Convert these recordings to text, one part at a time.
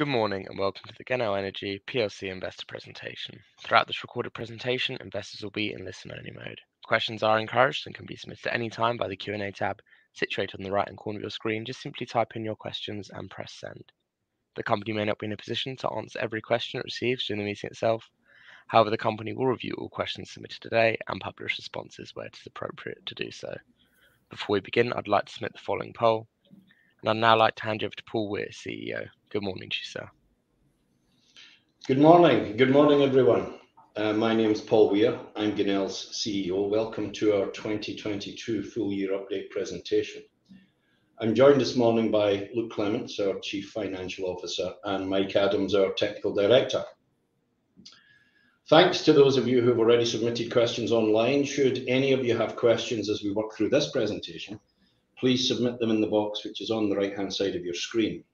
Good morning and welcome to the Genel Energy PLC investor presentation. Throughout this recorded presentation, investors will be in listen-only mode. Questions are encouraged and can be submitted at any time by the Q&A tab situated on the right-hand corner of your screen. Just simply type in your questions and press send. The company may not be in a position to answer every question it receives during the meeting itself. However, the company will review all questions submitted today and publish responses where it is appropriate to do so. Before we begin, I'd like to submit the following poll, and I'd now like to hand you over to Paul Weir, CEO. Good morning sir. Good morning. Good morning, everyone. Uh, my name is Paul Weir. I'm Genel's CEO. Welcome to our 2022 full year update presentation. I'm joined this morning by Luke Clements, our Chief Financial Officer, and Mike Adams, our Technical Director. Thanks to those of you who have already submitted questions online. Should any of you have questions as we work through this presentation, please submit them in the box which is on the right-hand side of your screen.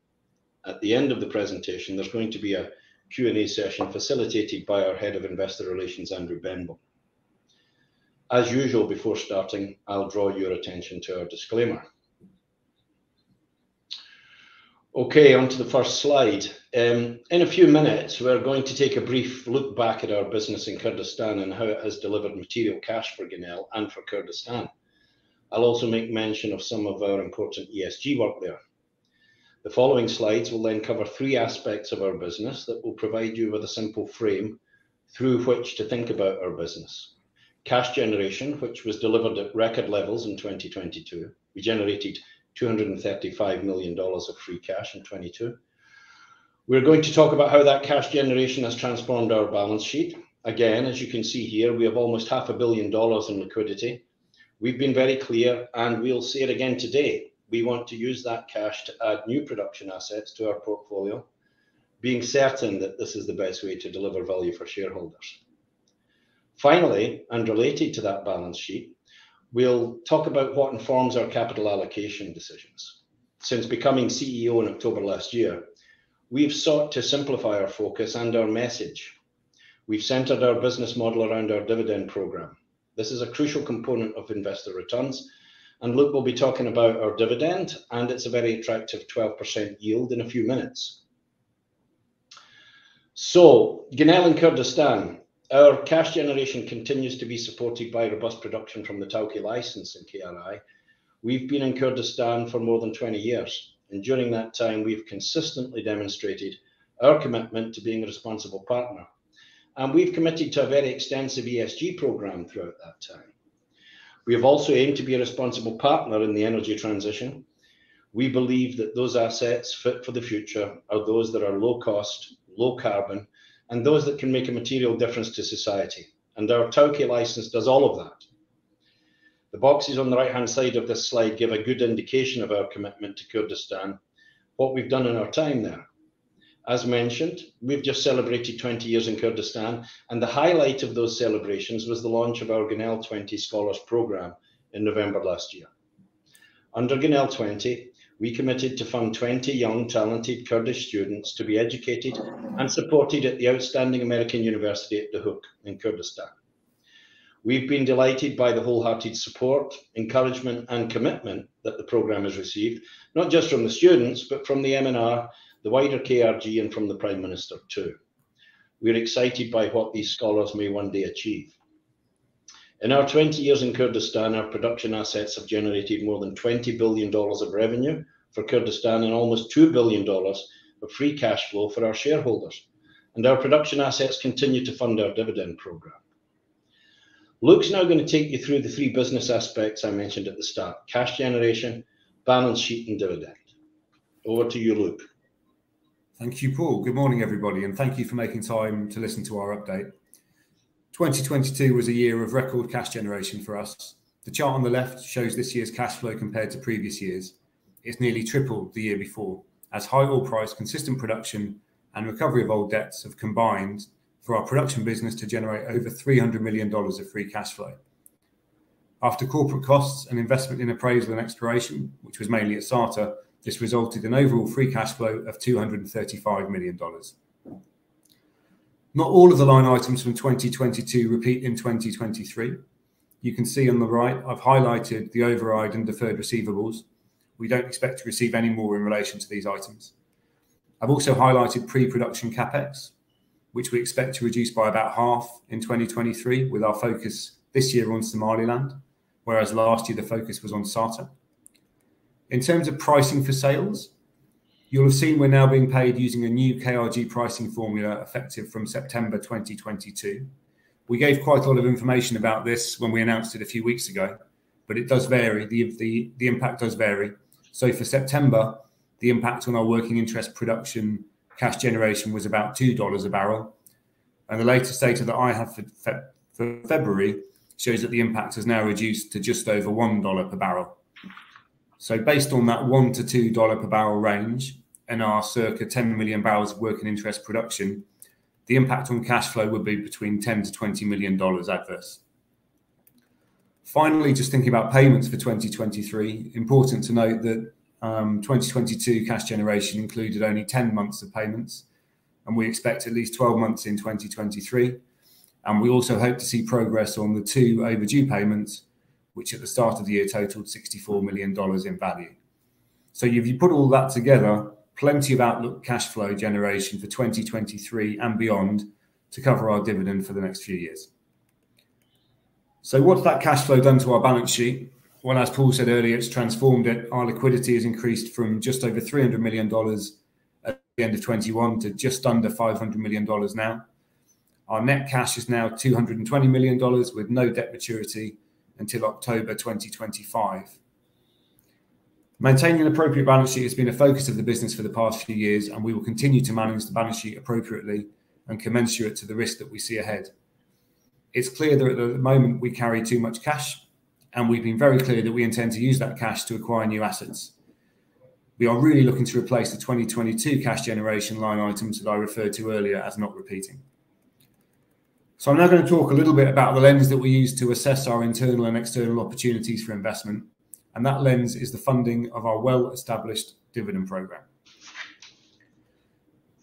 At the end of the presentation, there's going to be a Q&A session facilitated by our Head of Investor Relations, Andrew Benbow. As usual, before starting, I'll draw your attention to our disclaimer. Okay, onto the first slide. Um, in a few minutes, we're going to take a brief look back at our business in Kurdistan and how it has delivered material cash for Genel and for Kurdistan. I'll also make mention of some of our important ESG work there. The following slides will then cover three aspects of our business that will provide you with a simple frame through which to think about our business. Cash generation, which was delivered at record levels in 2022. We generated $235 million of free cash in 2022. We're going to talk about how that cash generation has transformed our balance sheet. Again, as you can see here, we have almost half a billion dollars in liquidity. We've been very clear, and we'll say it again today, we want to use that cash to add new production assets to our portfolio, being certain that this is the best way to deliver value for shareholders. Finally, and related to that balance sheet, we'll talk about what informs our capital allocation decisions. Since becoming CEO in October last year, we've sought to simplify our focus and our message. We've centered our business model around our dividend program. This is a crucial component of investor returns, and Luke will be talking about our dividend, and it's a very attractive 12% yield in a few minutes. So, Genel in Kurdistan, our cash generation continues to be supported by robust production from the Tawke license in KRI. We've been in Kurdistan for more than 20 years, and during that time, we've consistently demonstrated our commitment to being a responsible partner. And we've committed to a very extensive ESG program throughout that time. We have also aimed to be a responsible partner in the energy transition. We believe that those assets fit for the future are those that are low cost, low carbon, and those that can make a material difference to society. And our Tawke license does all of that. The boxes on the right-hand side of this slide give a good indication of our commitment to Kurdistan, what we've done in our time there. As mentioned, we've just celebrated 20 years in Kurdistan, and the highlight of those celebrations was the launch of our Genel20 Scholars Program in November last year. Under Genel20, we committed to fund 20 young, talented Kurdish students to be educated and supported at the outstanding American University at Duhok in Kurdistan. We've been delighted by the wholehearted support, encouragement, and commitment that the program has received, not just from the students, but from the MNR, the wider KRG, and from the Prime Minister too. We're excited by what these scholars may one day achieve. In our 20 years in Kurdistan, our production assets have generated more than $20 billion of revenue for Kurdistan and almost $2 billion of free cash flow for our shareholders. And our production assets continue to fund our dividend program. Luke's now gonna take you through the three business aspects I mentioned at the start, cash generation, balance sheet, and dividend. Over to you, Luke. Thank you, Paul. Good morning, everybody, and thank you for making time to listen to our update. 2022 was a year of record cash generation for us. The chart on the left shows this year's cash flow compared to previous years. It's nearly tripled the year before, as high oil price, consistent production, and recovery of old debts have combined for our production business to generate over $300 million of free cash flow. After corporate costs and investment in appraisal and exploration, which was mainly at Sarta, this resulted in overall free cash flow of $235 million. Not all of the line items from 2022 repeat in 2023. You can see on the right, I've highlighted the override and deferred receivables. We don't expect to receive any more in relation to these items. I've also highlighted pre-production CapEx, which we expect to reduce by about half in 2023 with our focus this year on Somaliland, whereas last year the focus was on Sarta. In terms of pricing for sales, you'll have seen we're now being paid using a new KRG pricing formula effective from September 2022. We gave quite a lot of information about this when we announced it a few weeks ago, but it does vary. The impact does vary. So for September, the impact on our working interest production cash generation was about $2 a barrel. And the latest data that I have for February shows that the impact has now reduced to just over $1 per barrel. So based on that one to two dollar per barrel range and our circa 10 million barrels of working interest production, the impact on cash flow would be between $10 million-$20 million adverse. Finally, just thinking about payments for 2023, important to note that um, 2022 cash generation included only 10 months of payments, and we expect at least 12 months in 2023. And We also hope to see progress on the two overdue payments, which at the start of the year totaled $64 million in value. So if you put all that together, plenty of outlook cash flow generation for 2023 and beyond to cover our dividend for the next few years. So what's that cash flow done to our balance sheet? Well, as Paul said earlier, it's transformed it. Our liquidity has increased from just over $300 million at the end of 21 to just under $500 million now. Our net cash is now $220 million with no debt maturity until October 2025. Maintaining an appropriate balance sheet has been a focus of the business for the past few years, and we will continue to manage the balance sheet appropriately and commensurate to the risk that we see ahead. It's clear that at the moment we carry too much cash, and we've been very clear that we intend to use that cash to acquire new assets. We are really looking to replace the 2022 cash generation line items that I referred to earlier as not repeating. I'm now gonna talk a little bit about the lens that we use to assess our internal and external opportunities for investment, and that lens is the funding of our well-established dividend program.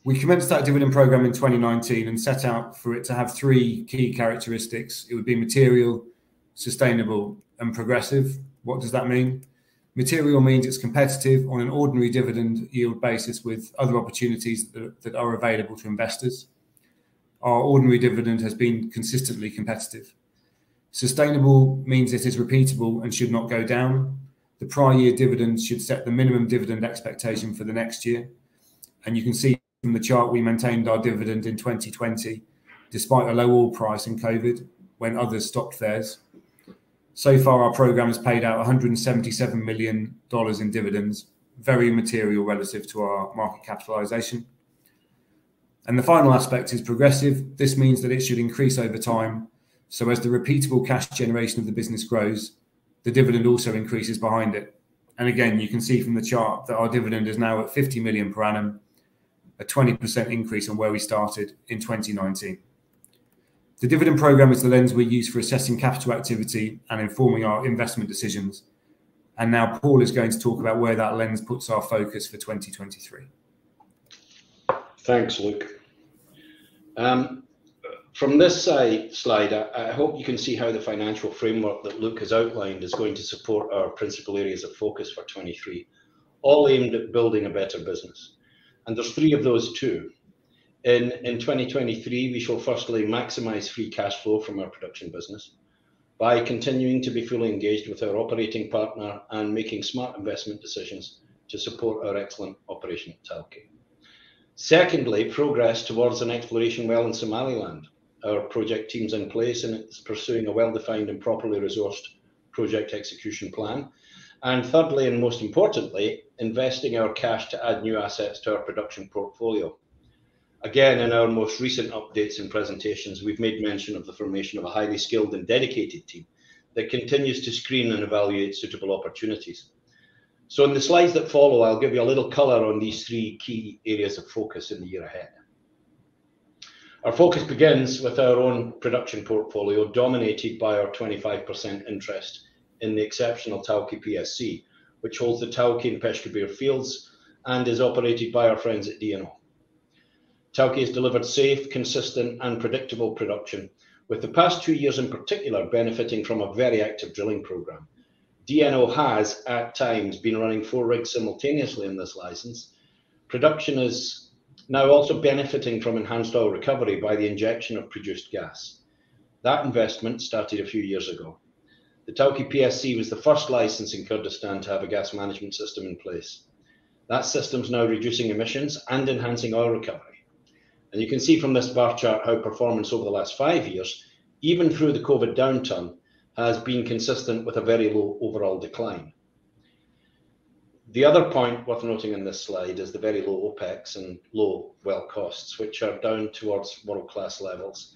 We commenced that dividend program in 2019 and set out for it to have three key characteristics. It would be material, sustainable, and progressive. What does that mean? Material means it's competitive on an ordinary dividend yield basis with other opportunities that are available to investors. Our ordinary dividend has been consistently competitive. Sustainable means it is repeatable and should not go down. The prior year dividend should set the minimum dividend expectation for the next year. And you can see from the chart we maintained our dividend in 2020 despite a low oil price in COVID when others stopped theirs. So far, our program has paid out $177 million in dividends, very material relative to our market capitalization. And the final aspect is progressive. This means that it should increase over time. So as the repeatable cash generation of the business grows, the dividend also increases behind it. And again, you can see from the chart that our dividend is now at 50 million per annum, a 20% increase on where we started in 2019. The dividend program is the lens we use for assessing capital activity and informing our investment decisions. And now Paul is going to talk about where that lens puts our focus for 2023. Thanks, Luke. Um, from this slide, I hope you can see how the financial framework that Luke has outlined is going to support our principal areas of focus for 2023, all aimed at building a better business. And there's three of those too. In 2023, we shall firstly maximize free cash flow from our production business by continuing to be fully engaged with our operating partner and making smart investment decisions to support our excellent operation at Tawke. Secondly, progress towards an exploration well in Somaliland. Our project team's in place, and it's pursuing a well-defined and properly resourced project execution plan. And thirdly, and most importantly, investing our cash to add new assets to our production portfolio. Again, in our most recent updates and presentations, we've made mention of the formation of a highly skilled and dedicated team that continues to screen and evaluate suitable opportunities. So in the slides that follow, I'll give you a little color on these three key areas of focus in the year ahead. Our focus begins with our own production portfolio, dominated by our 25% interest in the exceptional Tawke PSC, which holds the Tawke and Peshkabir fields and is operated by our friends at DNO. Tawke has delivered safe, consistent, and predictable production, with the past two years in particular benefiting from a very active drilling program. DNO has, at times, been running four rigs simultaneously in this license. Production is now also benefiting from enhanced oil recovery by the injection of produced gas. That investment started a few years ago. The Tawke PSC was the first license in Kurdistan to have a gas management system in place. That system is now reducing emissions and enhancing oil recovery. And you can see from this bar chart how performance over the last five years, even through the COVID downturn, has been consistent with a very low overall decline. The other point worth noting in this slide is the very low OpEx and low well costs, which are down towards world-class levels.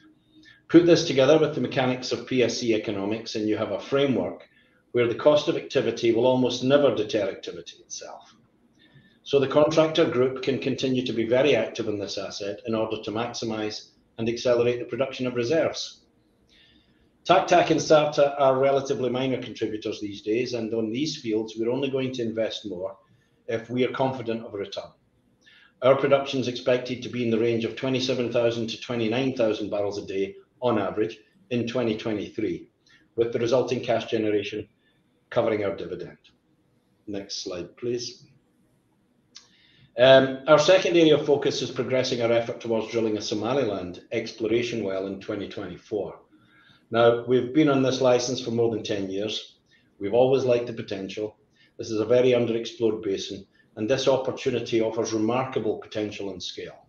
Put this together with the mechanics of PSC economics, and you have a framework where the cost of activity will almost never deter activity itself. So the contractor group can continue to be very active in this asset in order to maximize and accelerate the production of reserves. Taq Taq and Sarta are relatively minor contributors these days, and on these fields, we're only going to invest more if we are confident of a return. Our production is expected to be in the range of 27,000 to 29,000 barrels a day on average in 2023, with the resulting cash generation covering our dividend. Next slide, please. Um, our second area of focus is progressing our effort towards drilling a Somaliland exploration well in 2024. Now, we've been on this license for more than 10 years. We've always liked the potential. This is a very underexplored basin, and this opportunity offers remarkable potential and scale.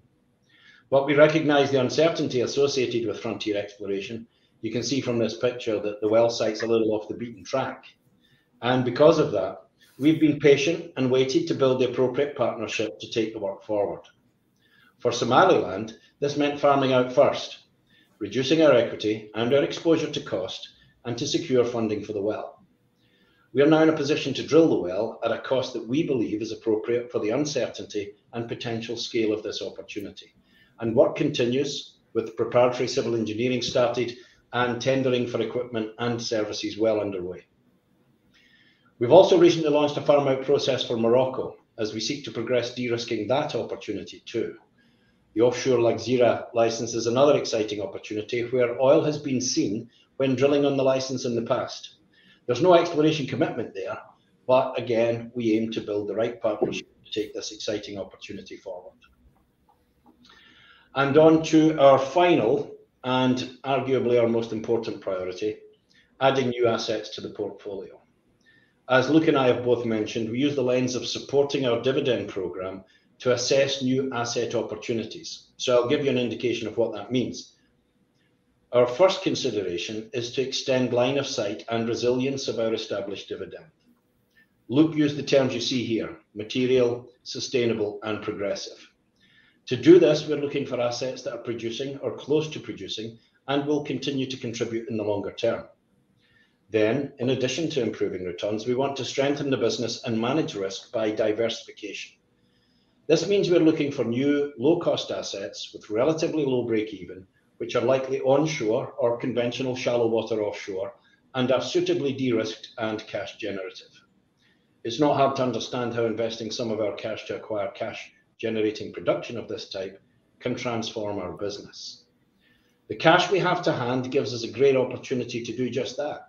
But we recognize the uncertainty associated with frontier exploration. You can see from this picture that the well site's a little off the beaten track. And because of that, we've been patient and waited to build the appropriate partnership to take the work forward. For Somaliland, this meant farming out first, reducing our equity and our exposure to cost, and to secure funding for the well. We are now in a position to drill the well at a cost that we believe is appropriate for the uncertainty and potential scale of this opportunity. And work continues with preparatory civil engineering started and tendering for equipment and services well underway. We've also recently launched a farm out process for Morocco as we seek to progress de-risking that opportunity too. The offshore Lagzira license is another exciting opportunity where oil has been seen when drilling on the license in the past. There's no exploration commitment there, but again, we aim to build the right partnership to take this exciting opportunity forward. And on to our final and arguably our most important priority, adding new assets to the portfolio. As Luke and I have both mentioned, we use the lens of supporting our dividend program to assess new asset opportunities. So I'll give you an indication of what that means. Our first consideration is to extend line of sight and resilience of our established dividend. Luke used the terms you see here: material, sustainable, and progressive. To do this, we're looking for assets that are producing or close to producing and will continue to contribute in the longer term. Then, in addition to improving returns, we want to strengthen the business and manage risk by diversification. This means we're looking for new low-cost assets with relatively low break-even, which are likely onshore or conventional shallow water offshore and are suitably de-risked and cash generative. It's not hard to understand how investing some of our cash to acquire cash-generating production of this type can transform our business. The cash we have to hand gives us a great opportunity to do just that.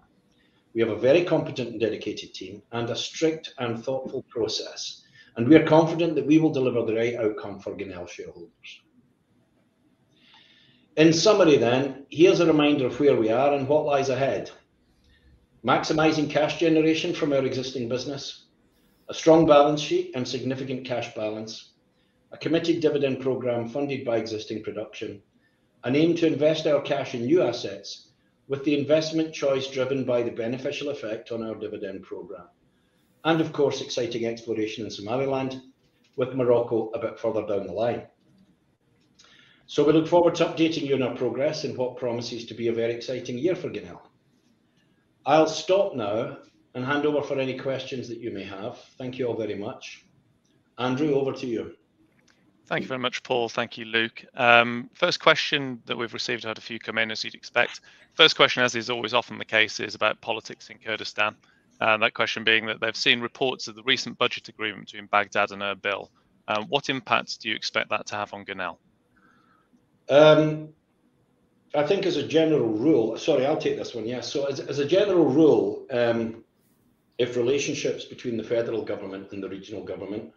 We have a very competent and dedicated team and a strict and thoughtful process, and we are confident that we will deliver the right outcome for Genel shareholders. In summary then, here's a reminder of where we are and what lies ahead. Maximizing cash generation from our existing business, a strong balance sheet and significant cash balance, a committed dividend program funded by existing production, an aim to invest our cash in new assets with the investment choice driven by the beneficial effect on our dividend program, and of course, exciting exploration in Somaliland with Morocco a bit further down the line. So we look forward to updating you on our progress in what promises to be a very exciting year for Genel. I'll stop now and hand over for any questions that you may have. Thank you all very much. Andrew, over to you. Thank you very much, Paul. Thank you, Luke. Um, first question that we've received, I had a few come in as you'd expect. First question, as is always often the case, is about politics in Kurdistan. Uh, that question being that they've seen reports of the recent budget agreement between Baghdad and Erbil. Um, what impact do you expect that to have on Genel? Um, I think as a general rule, sorry, I'll take this one. Yeah. So as a general rule, um, if relationships between the federal government and the regional government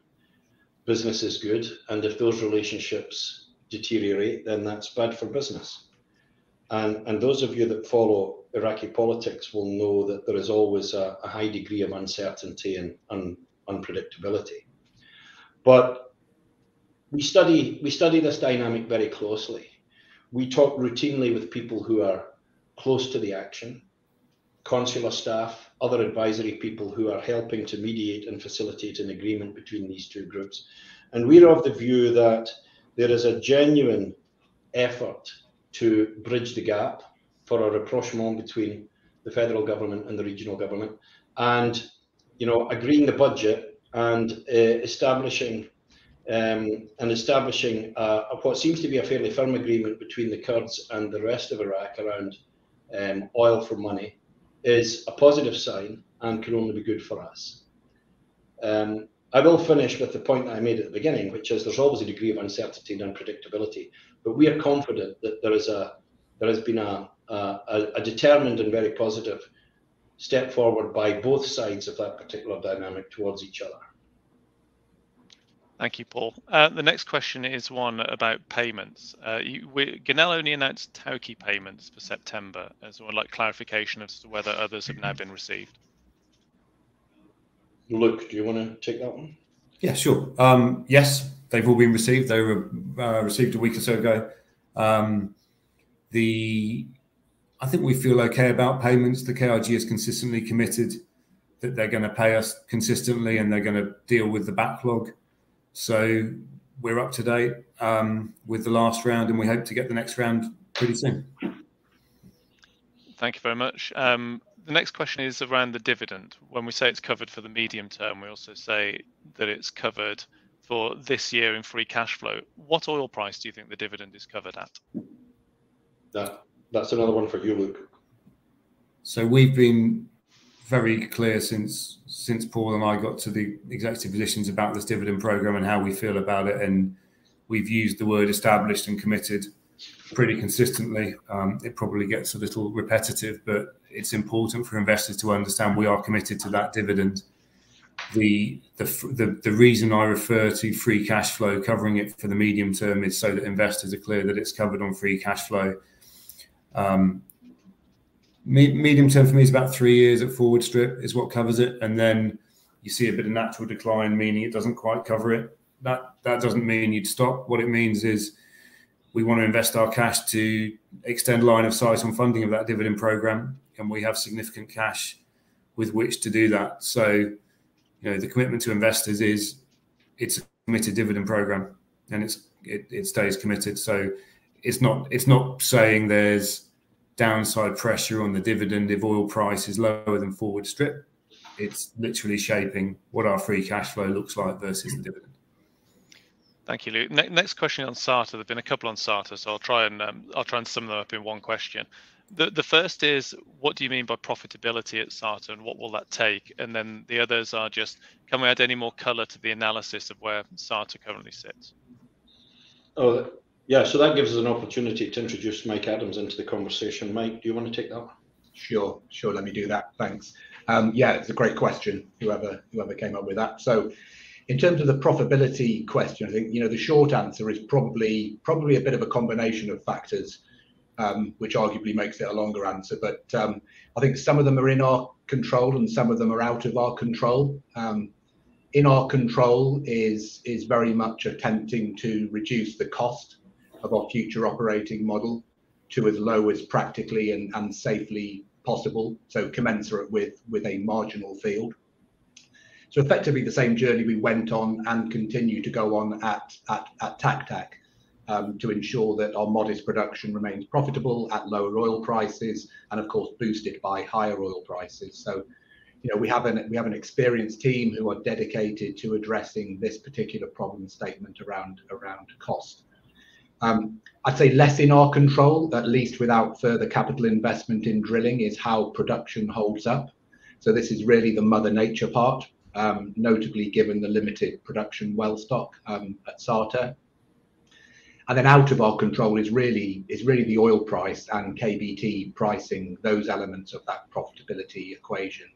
business is good, and if those relationships deteriorate, then that's bad for business. And, and those of you that follow Iraqi politics will know that there is always a, a high degree of uncertainty and un, unpredictability. But we study we study this dynamic very closely. We talk routinely with people who are close to the action, consular staff, other advisory people who are helping to mediate and facilitate an agreement between these two groups. And we're of the view that there is a genuine effort to bridge the gap for a rapprochement between the federal government and the regional government and you know agreeing the budget and uh, establishing um, and establishing uh, what seems to be a fairly firm agreement between the Kurds and the rest of Iraq around um, oil for money is a positive sign and can only be good for us. Um, I will finish with the point that I made at the beginning, which is there's always a degree of uncertainty and unpredictability, but we are confident that there is a there has been a, a, a determined and very positive step forward by both sides of that particular dynamic towards each other. Thank you, Paul. Uh, the next question is one about payments. Uh, you, we, Genel only announced Tawke payments for September, as well like clarification as to whether others have now been received. Luke, do you want to take that one? Yeah, sure. Um, yes, they've all been received. They were uh, received a week or so ago. Um, the I think we feel okay about payments. The KRG is consistently committed that they're going to pay us consistently and they're going to deal with the backlog. So we're up to date um, with the last round, and we hope to get the next round pretty soon. Thank you very much. Um, the next question is around the dividend. When we say it's covered for the medium term, we also say that it's covered for this year in free cash flow. What oil price do you think the dividend is covered at? That that's another one for you, Luke. So we've been very clear since since Paul and I got to the executive positions about this dividend program and how we feel about it, and we've used the word established and committed pretty consistently. Um, it probably gets a little repetitive, but it's important for investors to understand we are committed to that dividend. The, the the the reason I refer to free cash flow covering it for the medium term is so that investors are clear that it's covered on free cash flow. Um, medium term for me is about three years at forward strip is what covers it, and then you see a bit of natural decline, meaning it doesn't quite cover it. That that doesn't mean you'd stop. What it means is we want to invest our cash to extend line of sight on funding of that dividend program, and we have significant cash with which to do that. So, you know, the commitment to investors is it's a committed dividend program, and it's it, it stays committed. So, it's not it's not saying there's downside pressure on the dividend if oil price is lower than forward strip. It's literally shaping what our free cash flow looks like versus the dividend. Thank you, Luke. Ne next question on Sarta. There've been a couple on Sarta, so I'll try and um, I'll try and sum them up in one question. The the first is what do you mean by profitability at Sarta, and what will that take? And then the others are just can we add any more colour to the analysis of where Sarta currently sits? Oh, yeah, so that gives us an opportunity to introduce Mike Adams into the conversation. Mike, do you want to take that one? Sure, sure. Let me do that. Thanks. Um, yeah, it's a great question. Whoever whoever came up with that. So, in terms of the profitability question, I think you know the short answer is probably probably a bit of a combination of factors, um, which arguably makes it a longer answer. But um, I think some of them are in our control and some of them are out of our control. Um, in our control is is very much attempting to reduce the cost of our future operating model to as low as practically and, and safely possible, so commensurate with, with a marginal field. So effectively the same journey we went on and continue to go on at, at, at Taq um, to ensure that our modest production remains profitable at lower oil prices and of course boosted by higher oil prices. So, you know, we have an we have an experienced team who are dedicated to addressing this particular problem statement around around cost. Um, I'd say less in our control, at least without further capital investment in drilling, is how production holds up. So this is really the mother nature part, um, notably given the limited production well stock um, at Sarta. And then out of our control is really is really the oil price and KBT pricing, those elements of that profitability equation.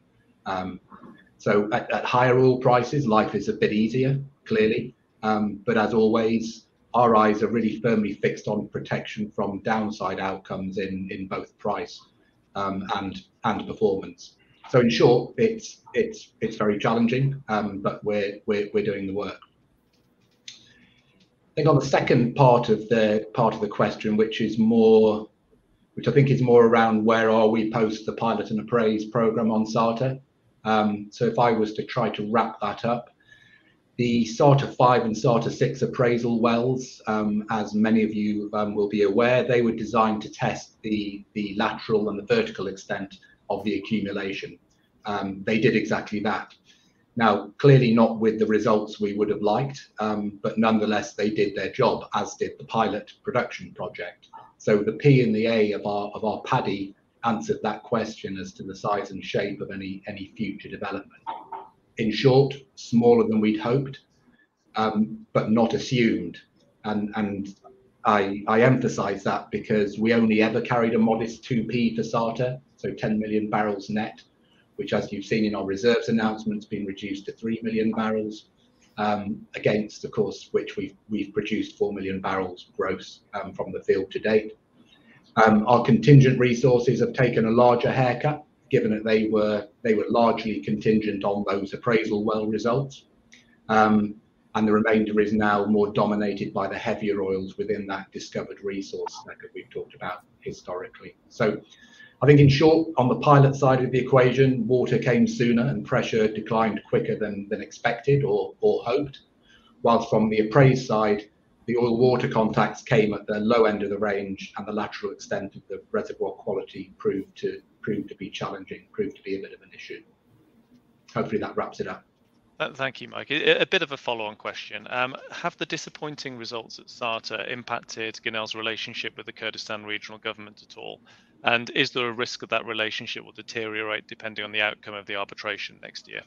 So at, higher oil prices, life is a bit easier, clearly. But as always, our eyes are really firmly fixed on protection from downside outcomes in in both price um, and and performance. So in short, it's it's it's very challenging, um, but we're doing the work. I think on the second part of the part of the question, which is more, which I think is more around where are we post the pilot and appraise program on Sarta. Um, so if I was to try to wrap that up, the Sarta-5 and Sarta-6 appraisal wells, um, as many of you um, will be aware, they were designed to test the the lateral and the vertical extent of the accumulation. Um, they did exactly that. Now, clearly not with the results we would have liked, but nonetheless, they did their job, as did the pilot production project. So the P and the A of our PADD answered that question as to the size and shape of any, any future development. In short, smaller than we'd hoped, um, but not assumed. And I emphasize that because we only ever carried a modest 2P for Sarta, so 10 million barrels net, which, as you've seen in our reserves announcement, has been reduced to 3 million barrels, um, against, of course, which we've produced 4 million barrels gross um, from the field to date. Our contingent resources have taken a larger haircut, given that they were they were largely contingent on those appraisal well results. Um, and the remainder is now more dominated by the heavier oils within that discovered resource that we've talked about historically. So I think in short, on the pilot side of the equation, water came sooner and pressure declined quicker than than expected or or hoped. Whilst from the appraised side, the oil water contacts came at the low end of the range, and the lateral extent of the reservoir quality proved to be challenging, proved to be a bit of an issue. Hopefully, that wraps it up. Thank you, Mike. A bit of a follow-on question. Um, have the disappointing results at Sarta impacted Genel's relationship with the Kurdistan Regional Government at all? And is there a risk that that relationship will deteriorate depending on the outcome of the arbitration next year?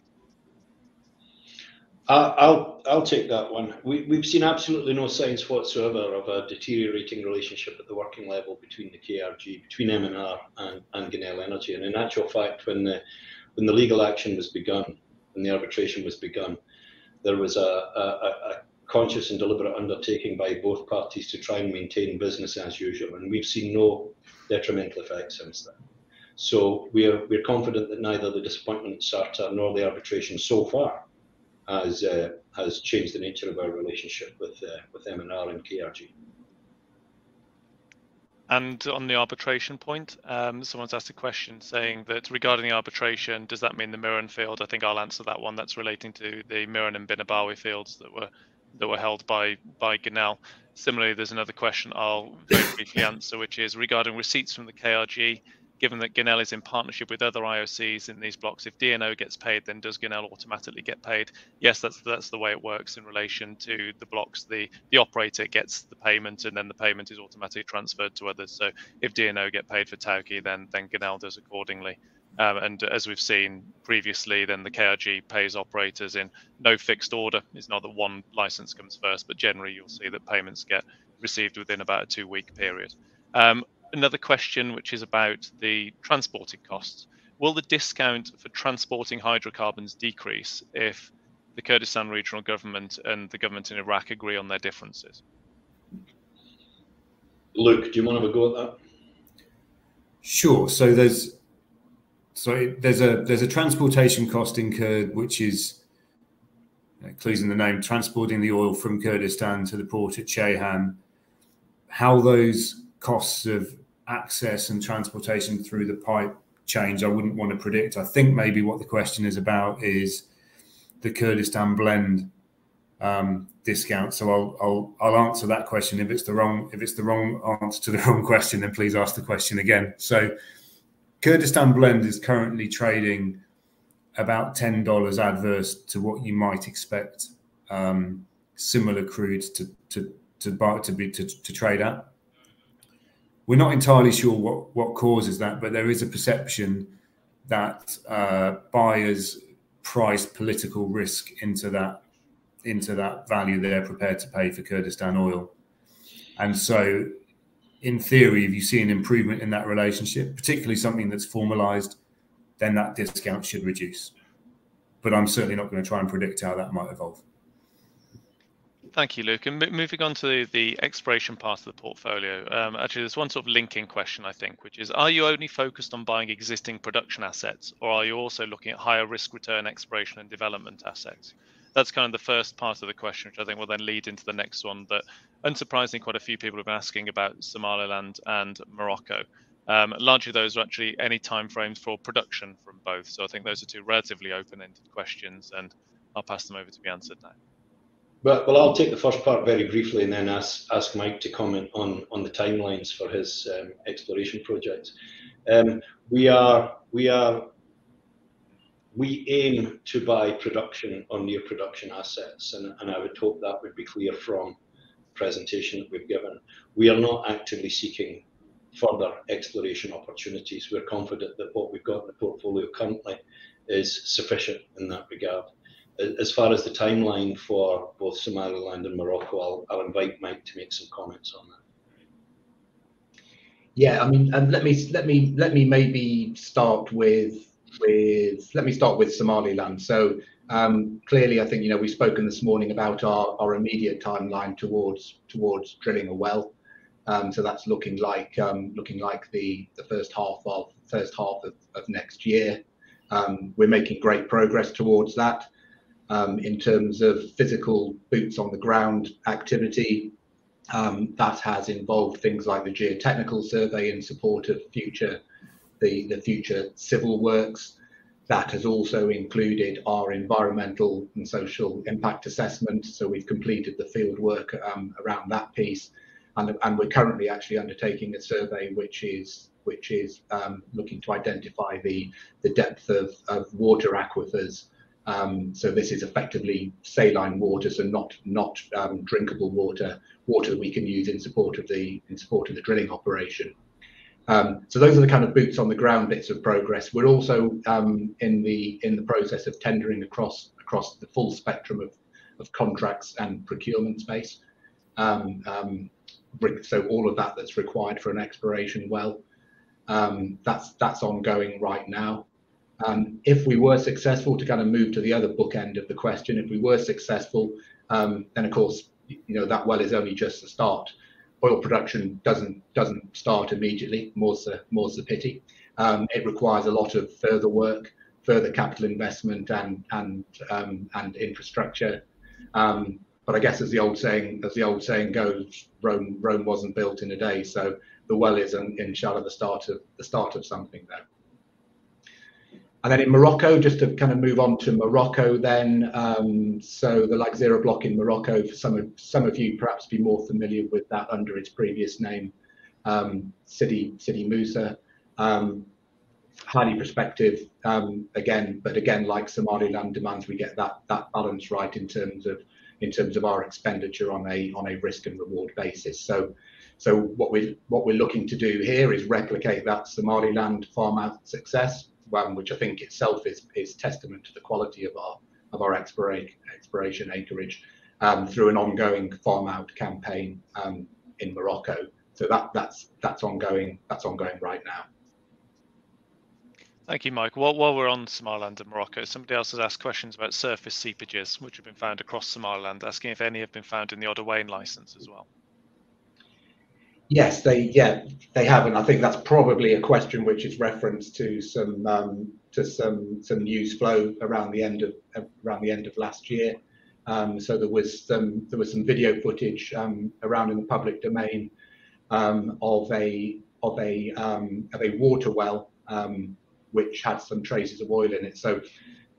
I'll I'll take that one. We, we've seen absolutely no signs whatsoever of a deteriorating relationship at the working level between the KRG, between MNR and and Genel Energy. And in actual fact, when the when the legal action was begun, when the arbitration was begun, there was a a conscious and deliberate undertaking by both parties to try and maintain business as usual, and we've seen no detrimental effects since then. So we're confident that neither the disappointment at Sarta nor the arbitration so far has uh, has changed the nature of our relationship with uh, with MNR and KRG. And on the arbitration point, um, someone's asked a question saying that regarding the arbitration, does that mean the Miran field? I think I'll answer that one. That's relating to the Miran and Bina Bawi fields that were that were held by Genel. Similarly, there's another question I'll very briefly answer, which is regarding receipts from the KRG. Given that Genel is in partnership with other IOCs in these blocks, if DNO gets paid, then does Genel automatically get paid? Yes, that's that's the way it works in relation to the blocks. The the operator gets the payment, and then the payment is automatically transferred to others. So if DNO get paid for Tawke, then Genel does accordingly. Um, and as we've seen previously, then the KRG pays operators in no fixed order. It's not that one license comes first, but generally, you'll see that payments get received within about a two-week period. Um, Another question, which is about the transporting costs. Will the discount for transporting hydrocarbons decrease if the Kurdistan Regional Government and the government in Iraq agree on their differences? Luke, do you want to have a go at that? Sure. So there's so there's a there's a transportation cost incurred, which is, uh, including the name, transporting the oil from Kurdistan to the port at Ceyhan. How those costs of access and transportation through the pipe change, I wouldn't want to predict. I think maybe what the question is about is the Kurdistan Blend um, discount. So I'll answer that question. If it's the wrong if it's the wrong answer to the wrong question, then please ask the question again. So Kurdistan Blend is currently trading about $10 adverse to what you might expect um, similar crude to to to, to be to, to trade at. We're not entirely sure what what causes that, but there is a perception that uh, buyers price political risk into that into that value they're prepared to pay for Kurdistan oil. And so in theory, if you see an improvement in that relationship, particularly something that's formalized, then that discount should reduce. But I'm certainly not going to try and predict how that might evolve. Thank you, Luke. And moving on to the exploration part of the portfolio, um, actually, there's one sort of linking question, I think, which is, are you only focused on buying existing production assets, or are you also looking at higher risk return exploration and development assets? That's kind of the first part of the question, which I think will then lead into the next one. But unsurprisingly, quite a few people have been asking about Somaliland and Morocco. Um, largely, those are actually any timeframes for production from both. So I think those are two relatively open-ended questions, and I'll pass them over to be answered now. Well, I'll take the first part very briefly and then ask Mike to comment on the timelines for his um, exploration projects. Um, we aim to buy production or near production assets, and I would hope that would be clear from the presentation that we've given. We are not actively seeking further exploration opportunities. We're confident that what we've got in the portfolio currently is sufficient in that regard. As far as the timeline for both Somaliland and Morocco, I'll invite Mike to make some comments on that. Yeah, I mean, um, let me let me let me maybe start with with let me start with Somaliland. So um, clearly, I think you know we've spoken this morning about our our immediate timeline towards towards drilling a well. Um, so that's looking like um, looking like the the first half of next year. We're making great progress towards that Um, in terms of physical boots on the ground activity. Um, that has involved things like the geotechnical survey in support of future the the future civil works. That has also included our environmental and social impact assessment. So we've completed the fieldwork um, around that piece. And and we're currently actually undertaking a survey which is which is um, looking to identify the the depth of, of water aquifers. Um, so this is effectively saline water, so not not um, drinkable water, water that we can use in support of the in support of the drilling operation. Um, so those are the kind of boots on the ground bits of progress. We're also in the in the process of tendering across across the full spectrum of of contracts and procurement space. So all of that that's required for an exploration well, that's that's ongoing right now. Um, if we were successful to kind of move to the other bookend of the question, if we were successful, um, then of course, you know that well is only just the start. Oil production doesn't doesn't start immediately, more's the pity. Um, it requires a lot of further work, further capital investment, and and and infrastructure. But I guess as the old saying as the old saying goes, Rome wasn't built in a day. So the well is, in, inshallah, the start of the start of something there. And then in Morocco, just to kind of move on to Morocco then, um, so the Lagzira block in Morocco, for some of some of you perhaps be more familiar with that under its previous name, um, Sidi Moussa, um, highly prospective. Again, but again, like Somaliland demands, we get that that balance right in terms of in terms of our expenditure on a on a risk and reward basis. So so what we what we're looking to do here is replicate that Somaliland farm-out success, which I think itself is is testament to the quality of our of our exploration acreage um, through an ongoing farm-out campaign um, in Morocco. So that that's that's ongoing That's ongoing right now. Thank you, Mike. While while we're on Somaliland and Morocco, somebody else has asked questions about surface seepages, which have been found across Somaliland, asking if any have been found in the Odewayne license as well. Yes, they yeah, they have. And I think that's probably a question which is referenced to some um, to some some news flow around the end of around the end of last year. Um, so there was some there was some video footage um, around in the public domain of a of a of a water well which had some traces of oil in it. So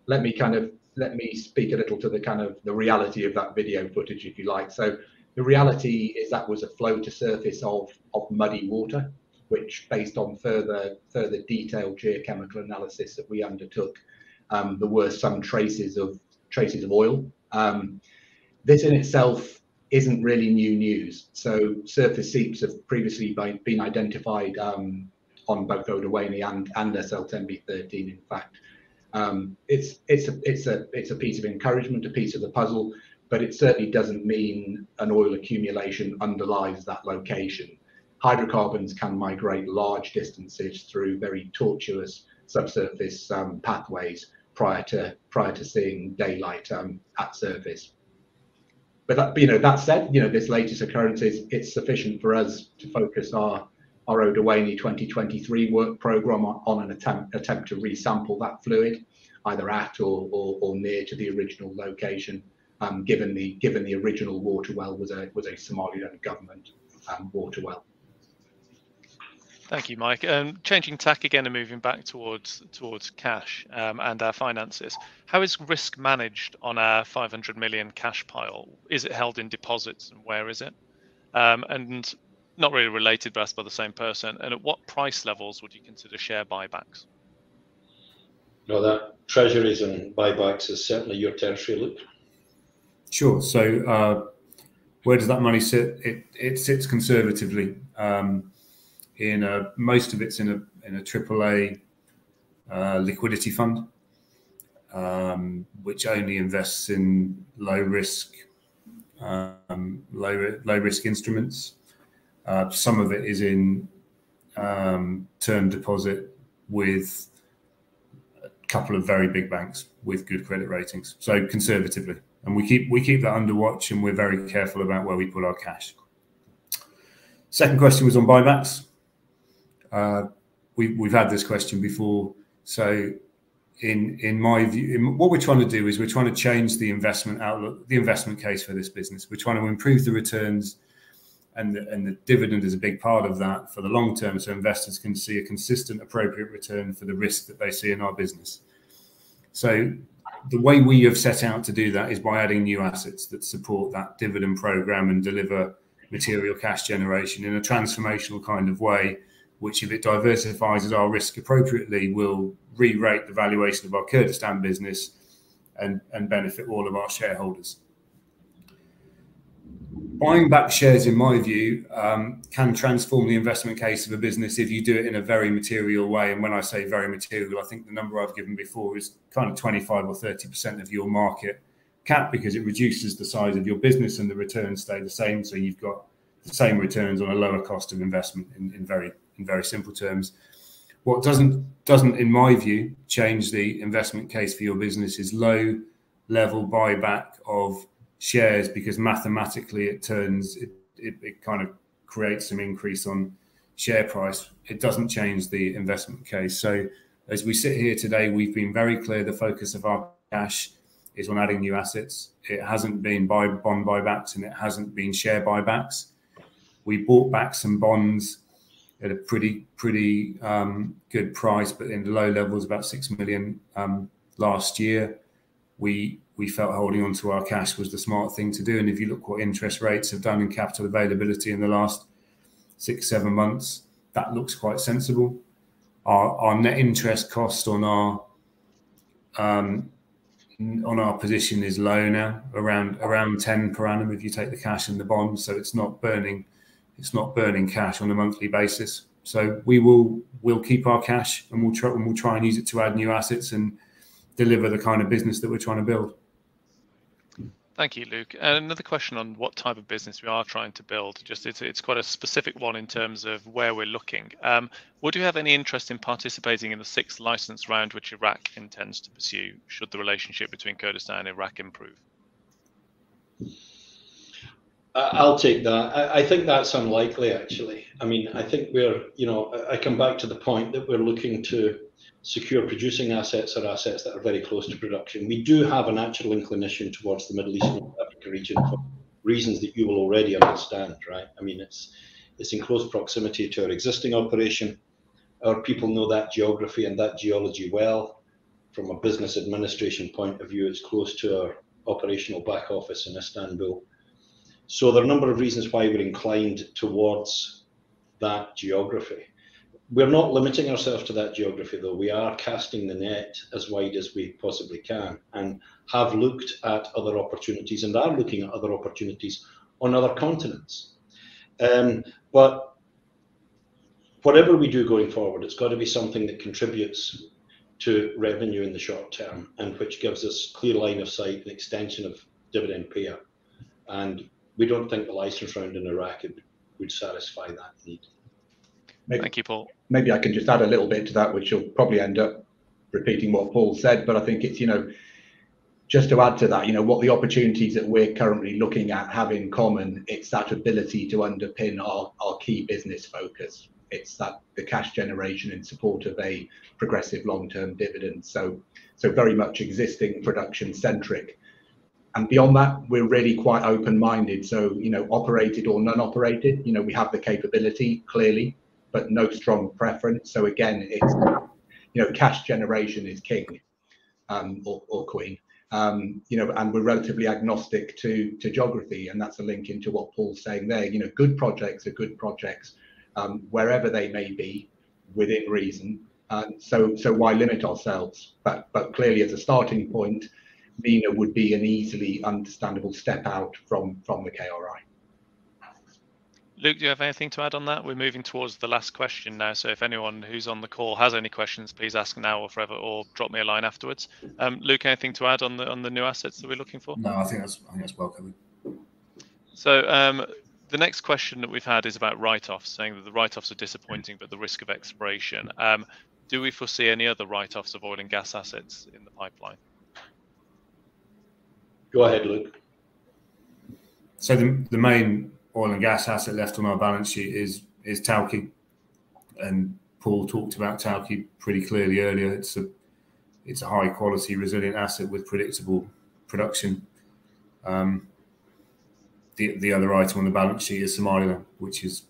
let me kind of let me speak a little to the kind of the reality of that video footage, if you like. So the reality is that was a flow to surface of of muddy water, which, based on further further detailed geochemical analysis that we undertook, um, there were some traces of traces of oil. Um, this in itself isn't really new news. So surface seeps have previously been identified um, on both Odewayne and SL-10B/13, in fact. it's it's a it's a It's a piece of encouragement, a piece of the puzzle, but it certainly doesn't mean an oil accumulation underlies that location. Hydrocarbons can migrate large distances through very tortuous subsurface um, pathways prior to prior to seeing daylight um, at surface. But you know, that said, you know, this latest occurrence is it's sufficient for us to focus our our Odewayne 2023 work program on an attempt attempt to resample that fluid, either at or, or, or near to the original location, um, given the given the original water well was a was a Somaliland government um, water well. Thank you, Mike. Um, changing tack again and moving back towards towards cash um, and our finances. How is risk managed on our 500 million cash pile? Is it held in deposits, and where is it? Um, and not really related, but asked by the same person. And at what price levels would you consider share buybacks? No, that treasuries and buybacks is certainly your territory, Luke. Sure. So, uh, where does that money sit? It it sits conservatively. Um, in a, most of it's in a in a AAA uh, liquidity fund, um, which only invests in low risk um, low low risk instruments. Uh, some of it is in um, term deposit with a couple of very big banks with good credit ratings. So conservatively, and we keep we keep that under watch, and we're very careful about where we put our cash. Second question was on buybacks. Uh, we, we've had this question before. So, in in my view, in, what we're trying to do is we're trying to change the investment outlook, the investment case for this business. We're trying to improve the returns, and the, and the dividend is a big part of that for the long term, so investors can see a consistent, appropriate return for the risk that they see in our business. So, the way we have set out to do that is by adding new assets that support that dividend program and deliver material cash generation in a transformational kind of way which, if it diversifies our risk appropriately, will re-rate the valuation of our Kurdistan business and, and benefit all of our shareholders. Buying back shares, in my view, um, can transform the investment case of a business if you do it in a very material way. And when I say very material, I think the number I've given before is kind of 25 or 30% of your market cap because it reduces the size of your business and the returns stay the same. So you've got the same returns on a lower cost of investment in, in very in very simple terms. What doesn't doesn't, in my view, change the investment case for your business is low level buyback of shares because mathematically it turns it, it, it kind of creates some increase on share price. It doesn't change the investment case. So as we sit here today, we've been very clear the focus of our cash is on adding new assets. It hasn't been buy bond buybacks and it hasn't been share buybacks. We bought back some bonds at a pretty pretty um, good price, but in low levels, about six million um, last year. We we felt holding on to our cash was the smart thing to do. And if you look what interest rates have done in capital availability in the last six seven months, that looks quite sensible. Our our net interest cost on our um, on our position is low now, around around ten per annum if you take the cash and the bonds. So it's not burning it's not burning cash on a monthly basis. So we will we'll keep our cash and we'll try and we'll try and use it to add new assets and deliver the kind of business that we're trying to build. Thank you, Luke. And another question on what type of business we are trying to build. Just it's, it's quite a specific one in terms of where we're looking. Um, would you have any interest in participating in the sixth license round which Iraq intends to pursue should the relationship between Kurdistan and Iraq improve? I'll take that. I, I, think that's unlikely, actually. I mean, I think we're, you know, I come back to the point that we're looking to secure producing assets or assets that are very close to production. We do have a natural inclination towards the Middle East and North Africa region for reasons that you will already understand, right? I mean, it's it's in close proximity to our existing operation. Our people know that geography and that geology well. From a business administration point of view, it's close to our operational back office in Istanbul so there are a number of reasons why we're inclined towards that geography. We're not limiting ourselves to that geography, though. We are casting the net as wide as we possibly can and have looked at other opportunities and are looking at other opportunities on other continents. Um, but whatever we do going forward, it's got to be something that contributes to revenue in the short term and which gives us clear line of sight and extension of dividend payout. And we don't think the license round in Iraq would, would satisfy that need. Thank you, Paul. Maybe I can just add a little bit to that, which will probably end up repeating what Paul said, but I think it's, you know, just to add to that, you know, what the opportunities that we're currently looking at have in common, it's that ability to underpin our, our key business focus. It's that the cash generation in support of a progressive long-term dividend. So, so very much existing production centric. And beyond that, we're really quite open-minded. So, you know, operated or non-operated, you know, we have the capability clearly, but no strong preference. So again, it's, you know, cash generation is king um, or, or queen um, you know, and we're relatively agnostic to to geography, and that's a link into what Paul's saying there. You know, good projects are good projects um, wherever they may be, within reason. Uh, so so why limit ourselves? But but clearly, as a starting point, MENA would be an easily understandable step out from from the KRI. Luke, do you have anything to add on that? We're moving towards the last question now. So if anyone who's on the call has any questions, please ask now or forever, or drop me a line afterwards. Um, Luke, anything to add on the on the new assets that we're looking for? No, I think that's I think that's well covered. So um, the next question that we've had is about write-offs, saying that the write-offs are disappointing, but the risk of exploration. Um, do we foresee any other write-offs of oil and gas assets in the pipeline? Go ahead, Luke. So the, the main oil and gas asset left on our balance sheet is is Tawke, and Paul talked about Tawke pretty clearly earlier. It's a it's a high quality, resilient asset with predictable production. Um, the the other item on the balance sheet is Somaliland, which is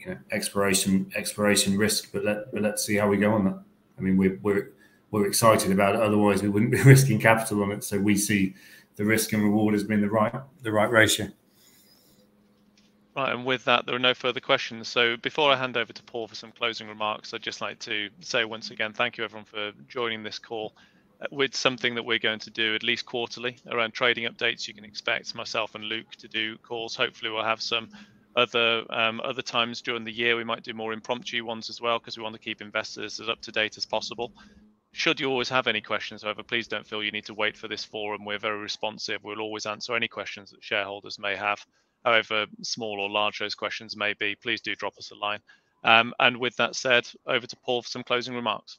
you know exploration exploration risk, but let but let's see how we go on that. I mean, we're we're we're excited about it. Otherwise, we wouldn't be risking capital on it. So we see the risk and reward as being the right the right ratio. Right, and with that, there are no further questions. So before I hand over to Paul for some closing remarks, I'd just like to say once again, thank you everyone for joining this call. Uh, with something that we're going to do at least quarterly around trading updates, you can expect myself and Luke to do calls. Hopefully, we'll have some other um, other times during the year. We might do more impromptu ones as well because we want to keep investors as up to date as possible. Should you always have any questions, however, please don't feel you need to wait for this forum. We're very responsive. We'll always answer any questions that shareholders may have however small or large those questions may be, please do drop us a line. Um, and with that said, over to Paul for some closing remarks.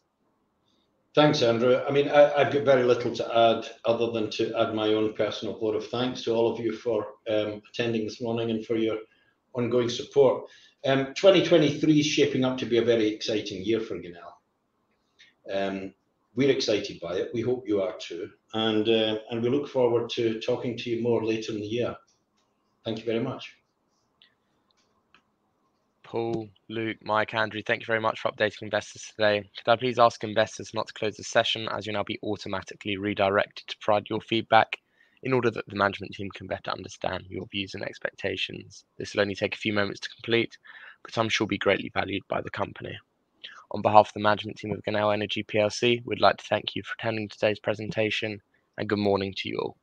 Thanks, Andrew. I mean, I, have got very little to add other than to add my own personal vote of thanks to all of you for um, attending this morning and for your ongoing support. Um, 2023 is shaping up to be a very exciting year for Genel. Um, we're excited by it. We hope you are too. And, uh, and we look forward to talking to you more later in the year. Thank you very much. Paul, Luke, Mike, Andrew, thank you very much for updating investors today. Could I please ask investors not to close the session as you'll now be automatically redirected to provide your feedback in order that the management team can better understand your views and expectations. This will only take a few moments to complete, but I'm sure will be greatly valued by the company. On behalf of the management team of Genel Energy PLC, we'd like to thank you for attending today's presentation and good morning to you all.